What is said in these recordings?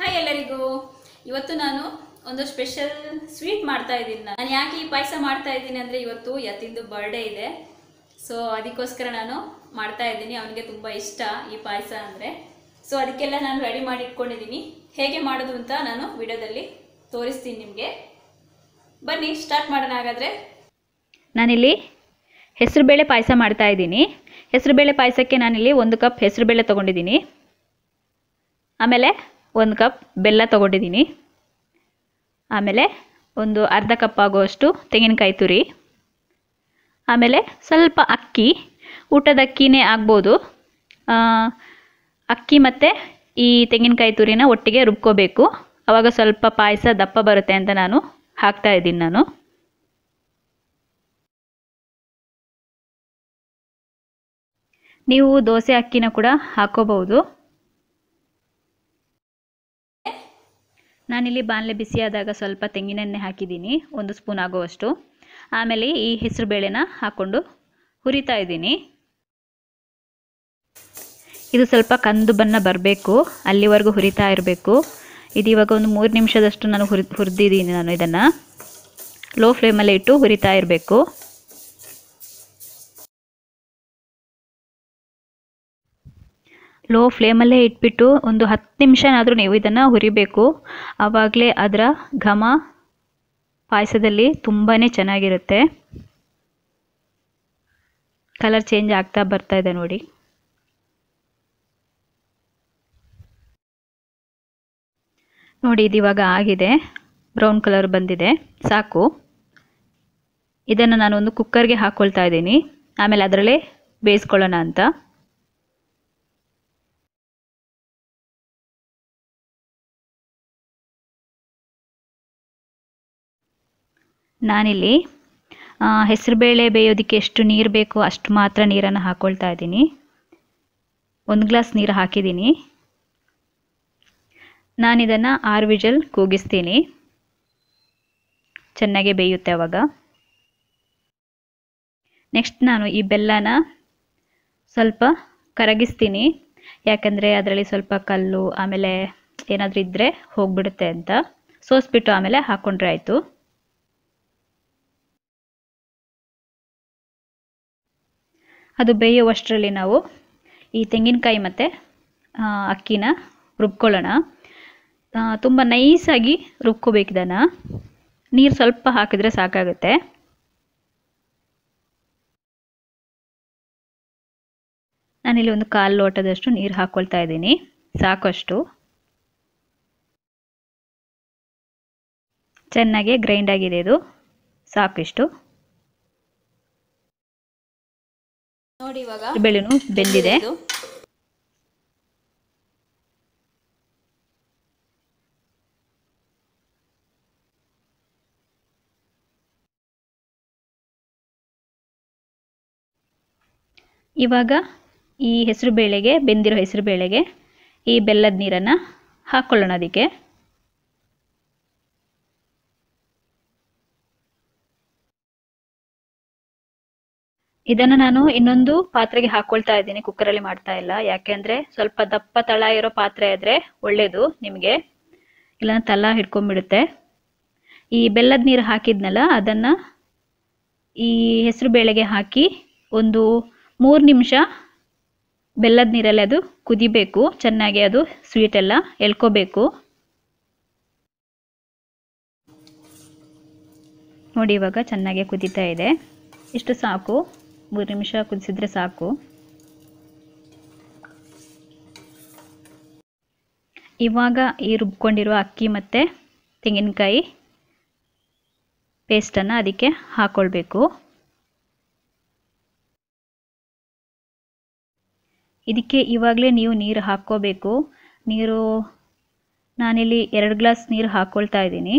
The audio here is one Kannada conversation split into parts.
ಹಾಯ್ ಎಲ್ಲರಿಗೂ. ಇವತ್ತು ನಾನು ಒಂದು ಸ್ಪೆಷಲ್ ಸ್ವೀಟ್ ಮಾಡ್ತಾ ಇದ್ದೀನಿ. ನಾನು ಯಾಕೆ ಈ ಪಾಯಸ ಮಾಡ್ತಾ ಇದ್ದೀನಿ ಅಂದರೆ ಇವತ್ತು ಯತಿಂದು ಬರ್ಡೇ ಇದೆ. ಸೊ ಅದಕ್ಕೋಸ್ಕರ ನಾನು ಮಾಡ್ತಾ ಇದ್ದೀನಿ. ಅವನಿಗೆ ತುಂಬ ಇಷ್ಟ ಈ ಪಾಯಸ ಅಂದರೆ. ಸೊ ಅದಕ್ಕೆಲ್ಲ ನಾನು ರೆಡಿ ಮಾಡಿ ಇಟ್ಕೊಂಡಿದ್ದೀನಿ. ಹೇಗೆ ಮಾಡೋದು ಅಂತ ನಾನು ವಿಡಿಯೋದಲ್ಲಿ ತೋರಿಸ್ತೀನಿ ನಿಮಗೆ. ಬನ್ನಿ ಸ್ಟಾರ್ಟ್ ಮಾಡೋಣ ಹಾಗಾದರೆ. ನಾನಿಲ್ಲಿ ಹೆಸರುಬೇಳೆ ಪಾಯಸ ಮಾಡ್ತಾ ಇದ್ದೀನಿ. ಹೆಸರುಬೇಳೆ ಪಾಯಸಕ್ಕೆ ನಾನಿಲ್ಲಿ ಒಂದು ಕಪ್ ಹೆಸರುಬೇಳೆ ತೊಗೊಂಡಿದ್ದೀನಿ. ಆಮೇಲೆ ಒಂದು ಕಪ್ ಬೆಲ್ಲ ತೊಗೊಂಡಿದ್ದೀನಿ. ಆಮೇಲೆ ಒಂದು ಅರ್ಧ ಕಪ್ ಆಗುವಷ್ಟು ತೆಂಗಿನಕಾಯಿ ತುರಿ. ಆಮೇಲೆ ಸ್ವಲ್ಪ ಅಕ್ಕಿ. ಊಟದ ಅಕ್ಕಿನೇ ಆಗ್ಬೋದು. ಅಕ್ಕಿ ಮತ್ತು ಈ ತೆಂಗಿನಕಾಯಿ ತುರಿನ ಒಟ್ಟಿಗೆ ರುಬ್ಕೋಬೇಕು. ಆವಾಗ ಸ್ವಲ್ಪ ಪಾಯಸ ದಪ್ಪ ಬರುತ್ತೆ ಅಂತ ನಾನು ಹಾಕ್ತಾ ಇದ್ದೀನಿ ನಾನು. ನೀವು ದೋಸೆ ಅಕ್ಕಿನ ಕೂಡ ಹಾಕೋಬಹುದು. ನಾನಿಲ್ಲಿ ಬಾಣಲೆ ಬಿಸಿಯಾದಾಗ ಸ್ವಲ್ಪ ತೆಂಗಿನೆಣ್ಣೆ ಹಾಕಿದ್ದೀನಿ, ಒಂದು ಸ್ಪೂನ್ ಆಗುವಷ್ಟು. ಆಮೇಲೆ ಈ ಹೆಸರು ಬೇಳೆನ ಹಾಕ್ಕೊಂಡು ಹುರಿತಾ ಇದ್ದೀನಿ. ಇದು ಸ್ವಲ್ಪ ಕಂದು ಬಣ್ಣ ಬರಬೇಕು, ಅಲ್ಲಿವರೆಗೂ ಹುರಿತಾ ಇರಬೇಕು. ಇದು ಇವಾಗ ಒಂದು ಮೂರು ನಿಮಿಷದಷ್ಟು ನಾನು ಹುರಿ, ಹುರಿದಿದ್ದೀನಿ ನಾನು ಇದನ್ನು. ಲೋ ಫ್ಲೇಮಲ್ಲೇ ಇಟ್ಟು ಹುರಿತಾ ಇರಬೇಕು. ಲೋ ಫ್ಲೇಮಲ್ಲೇ ಇಟ್ಬಿಟ್ಟು ಒಂದು ಹತ್ತು ನಿಮಿಷನಾದರೂ ನೀವು ಇದನ್ನು ಹುರಿಬೇಕು. ಆವಾಗಲೇ ಅದರ ಘಮ ಪಾಯಸದಲ್ಲಿ ತುಂಬಾ ಚೆನ್ನಾಗಿರುತ್ತೆ. ಕಲರ್ ಚೇಂಜ್ ಆಗ್ತಾ ಬರ್ತಾ ಇದೆ ನೋಡಿ. ನೋಡಿ, ಇದು ಇವಾಗ ಆಗಿದೆ. ಬ್ರೌನ್ ಕಲರ್ ಬಂದಿದೆ. ಸಾಕು. ಇದನ್ನು ನಾನು ಒಂದು ಕುಕ್ಕರ್ಗೆ ಹಾಕ್ಕೊಳ್ತಾ ಇದ್ದೀನಿ. ಆಮೇಲೆ ಅದರಲ್ಲೇ ಬೇಯಿಸ್ಕೊಳ್ಳೋಣ ಅಂತ. ನಾನಿಲ್ಲಿ ಹೆಸರುಬೇಳೆ ಬೇಯೋದಕ್ಕೆ ಎಷ್ಟು ನೀರು ಬೇಕೋ ಅಷ್ಟು ಮಾತ್ರ ನೀರನ್ನು ಹಾಕ್ಕೊಳ್ತಾ ಇದ್ದೀನಿ. ಒಂದು ಗ್ಲಾಸ್ ನೀರು ಹಾಕಿದ್ದೀನಿ. ನಾನಿದನ್ನು ಆರು ವಿಜಲ್ ಕೂಗಿಸ್ತೀನಿ. ಚೆನ್ನಾಗೆ ಬೇಯುತ್ತೆ ಅವಾಗ. ನೆಕ್ಸ್ಟ್ ನಾನು ಈ ಬೆಲ್ಲನ ಸ್ವಲ್ಪ ಕರಗಿಸ್ತೀನಿ. ಯಾಕಂದರೆ ಅದರಲ್ಲಿ ಸ್ವಲ್ಪ ಕಲ್ಲು, ಆಮೇಲೆ ಏನಾದರೂ ಇದ್ದರೆ ಹೋಗಿಬಿಡುತ್ತೆ ಅಂತ. ಸೋಸ್ಬಿಟ್ಟು ಆಮೇಲೆ ಹಾಕ್ಕೊಂಡ್ರೆ ಆಯಿತು. ಅದು ಬೇಯುವಷ್ಟರಲ್ಲಿ ನಾವು ಈ ತೆಂಗಿನಕಾಯಿ ಮತ್ತು ಅಕ್ಕಿನ ರುಬ್ಕೊಳ್ಳೋಣ. ತುಂಬ ನೈಸಾಗಿ ರುಬ್ಕೋಬೇಕು ಇದನ್ನು. ನೀರು ಸ್ವಲ್ಪ ಹಾಕಿದರೆ ಸಾಕಾಗುತ್ತೆ. ನಾನಿಲ್ಲಿ ಒಂದು ಕಾಲು ಲೋಟದಷ್ಟು ನೀರು ಹಾಕ್ಕೊಳ್ತಾ ಇದ್ದೀನಿ. ಸಾಕಷ್ಟು. ಚೆನ್ನಾಗಿ ಗ್ರೈಂಡ್ ಆಗಿದೆ ಇದು. ಸಾಕಿಷ್ಟು. ನೋಡಿ ಇವಾಗ ಬೆಳೆನು ಬೆಂದಿದೆ. ಇವಾಗ ಈ ಹೆಸರು ಬೇಳೆಗೆ ಬೆಂದಿರೋ ಹೆಸರು ಬೇಳೆಗೆ ಈ ಬೆಲ್ಲದ ನೀರನ್ನು ಹಾಕ್ಕೊಳ್ಳೋಣ ಅದಕ್ಕೆ. ಇದನ್ನು ನಾನು ಇನ್ನೊಂದು ಪಾತ್ರೆಗೆ ಹಾಕೊಳ್ತಾ ಇದ್ದೀನಿ ಕುಕ್ಕರಲ್ಲಿ ಮಾಡ್ತಾ ಇಲ್ಲ. ಯಾಕೆಂದ್ರೆ ಸ್ವಲ್ಪ ದಪ್ಪ ತಳ ಇರೋ ಪಾತ್ರೆ ಆದ್ರೆ ಒಳ್ಳೇದು ನಿಮಗೆ. ಇಲ್ಲ ತಳ ಹಿಡ್ಕೊಂಡ್ಬಿಡುತ್ತೆ. ಈ ಬೆಲ್ಲದ ನೀರು ಹಾಕಿದ್ನಲ್ಲ, ಅದನ್ನ ಈ ಹೆಸರು ಬೇಳೆಗೆ ಹಾಕಿ ಒಂದು ಮೂರು ನಿಮಿಷ ಬೆಲ್ಲದ ನೀರಲ್ಲಿ ಅದು ಕುದಿಬೇಕು. ಚೆನ್ನಾಗಿ ಅದು ಸ್ವೀಟ್ ಎಲ್ಲ ಎಳ್ಕೋಬೇಕು. ನೋಡಿ ಇವಾಗ ಚೆನ್ನಾಗಿ ಕುದೀತಾ ಇದೆ. ಇಷ್ಟು ಸಾಕು. ಮೂರು ನಿಮಿಷ ಕುದಿಸಿದ್ರೆ ಸಾಕು. ಇವಾಗ ಈ ರುಬ್ಕೊಂಡಿರುವ ಅಕ್ಕಿ ಮತ್ತು ತೆಂಗಿನಕಾಯಿ ಪೇಸ್ಟನ್ನು ಅದಕ್ಕೆ ಹಾಕ್ಕೊಳ್ಬೇಕು ಇದಕ್ಕೆ ಇವಾಗಲೇ ನೀವು ನೀರು ಹಾಕ್ಕೋಬೇಕು. ನೀರು, ನಾನಿಲ್ಲಿ ಎರಡು ಗ್ಲಾಸ್ ನೀರು ಹಾಕ್ಕೊಳ್ತಾ ಇದ್ದೀನಿ.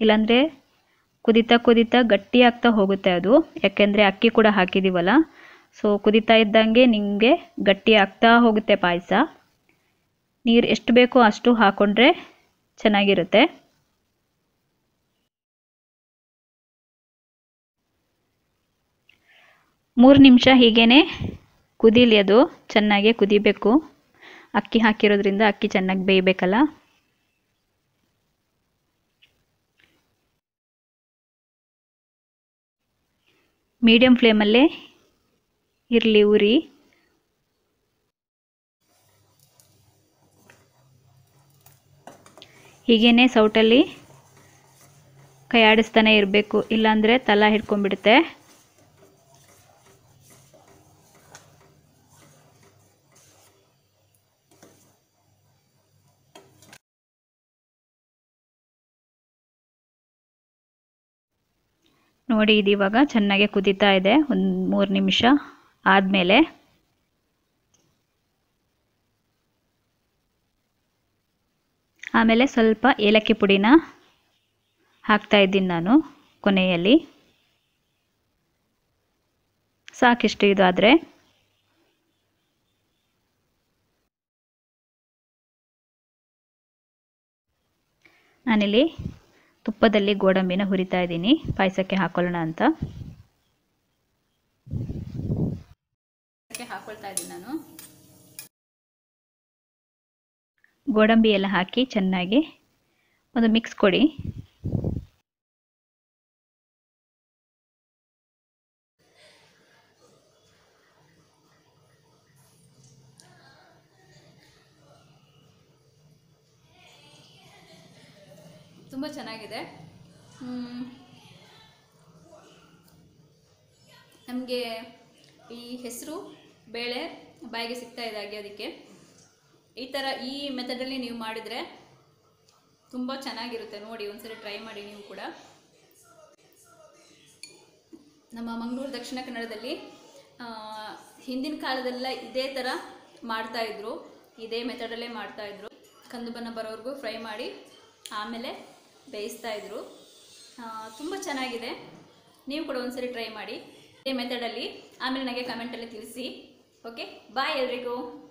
ಇಲ್ಲಾಂದರೆ ಕುದಿತಾ ಕುದಿತಾ ಗಟ್ಟಿ ಆಗ್ತಾ ಹೋಗುತ್ತೆ ಅದು. ಯಾಕೆಂದರೆ ಅಕ್ಕಿ ಕೂಡ ಹಾಕಿದ್ದೀವಲ್ಲ ಸೊ ಕುದಿತಾ ಇದ್ದಂಗೆ ನಿಮಗೆ ಗಟ್ಟಿ ಆಗ್ತಾ ಹೋಗುತ್ತೆ ಪಾಯಸ. ನೀರು ಎಷ್ಟು ಬೇಕೋ ಅಷ್ಟು ಹಾಕ್ಕೊಂಡ್ರೆ ಚೆನ್ನಾಗಿರುತ್ತೆ. ಮೂರು ನಿಮಿಷ ಹೀಗೇ ಕುದೀಲಿ ಅದು ಚೆನ್ನಾಗೆ ಕುದಿಬೇಕು. ಅಕ್ಕಿ ಹಾಕಿರೋದ್ರಿಂದ ಅಕ್ಕಿ ಚೆನ್ನಾಗಿ ಬೇಯಬೇಕಲ್ಲ. ಮೀಡಿಯಮ್ ಫ್ಲೇಮಲ್ಲೇ ಇರಲಿ ಉರಿ. ಹೀಗೇ ಸೌಟಲ್ಲಿ ಕೈ ಆಡಿಸ್ತಾನೆ ಇರಬೇಕು ಇಲ್ಲಾಂದರೆ ತಲ ಹಿಡ್ಕೊಂಡ್ಬಿಡುತ್ತೆ. ನೋಡಿ ಇದು ಇವಾಗ ಚೆನ್ನಾಗೆ ಕುದೀತಾ ಇದೆ. ಒಂದು ಮೂರು ನಿಮಿಷ ಆದಮೇಲೆ ಆಮೇಲೆ ಸ್ವಲ್ಪ ಏಲಕ್ಕಿ ಪುಡಿನ ಹಾಕ್ತಾ ಇದ್ದೀನಿ ನಾನು ಕೊನೆಯಲ್ಲಿ. ಸಾಕಿಷ್ಟು ಇದು ಆದರೆ ನಾನಿಲ್ಲಿ ತುಪ್ಪದಲ್ಲಿ ಗೋಡಂಬಿನ ಹುರಿತಾ ಇದ್ದೀನಿ. ಪಾಯಸಕ್ಕೆ ಹಾಕೊಳ್ಳೋಣ ಅಂತ. ಹಾಕೊಳ್ತಾ ಇದ್ದೀನಿ ನಾನು. ಗೋಡಂಬಿ ಎಲ್ಲ ಹಾಕಿ ಚೆನ್ನಾಗಿ ಒಂದು ಮಿಕ್ಸ್ ಕೊಡಿ. ತುಂಬ ಚೆನ್ನಾಗಿದೆ. ನಮಗೆ ಈ ಹೆಸರು, ಬೇಳೆ ಬಾಯಿಗೆ ಸಿಗ್ತಾ ಇದೆ ಹಾಗೆ ಅದಕ್ಕೆ. ಈ ಥರ ಈ ಮೆಥಡಲ್ಲಿ ನೀವು ಮಾಡಿದರೆ ತುಂಬ ಚೆನ್ನಾಗಿರುತ್ತೆ. ನೋಡಿ, ಒಂದ್ಸರಿ ಟ್ರೈ ಮಾಡಿ ನೀವು ಕೂಡ. ನಮ್ಮ ಮಂಗಳೂರು ದಕ್ಷಿಣ ಕನ್ನಡದಲ್ಲಿ ಹಿಂದಿನ ಕಾಲದೆಲ್ಲ ಇದೇ ಥರ ಮಾಡ್ತಾಯಿದ್ರು ಇದೇ ಮೆಥಡಲ್ಲೇ ಮಾಡ್ತಾಯಿದ್ರು ಕಂದು ಬಣ್ಣ ಬರೋವರೆಗೂ ಫ್ರೈ ಮಾಡಿ, ಆಮೇಲೆ ಬೇಯಿಸ್ತಾ ಇದ್ರು. ತುಂಬ ಚೆನ್ನಾಗಿದೆ. ನೀವು ಕೂಡ ಒಂದ್ಸರಿ ಟ್ರೈ ಮಾಡಿ. ಇದೇ ಮೆಥಡಲ್ಲಿ ಆಮೇಲೆ ನನಗೆ ಕಮೆಂಟಲ್ಲಿ ತಿಳಿಸಿ. ಓಕೆ ಬಾಯ್ ಎಲ್ರಿಗೂ.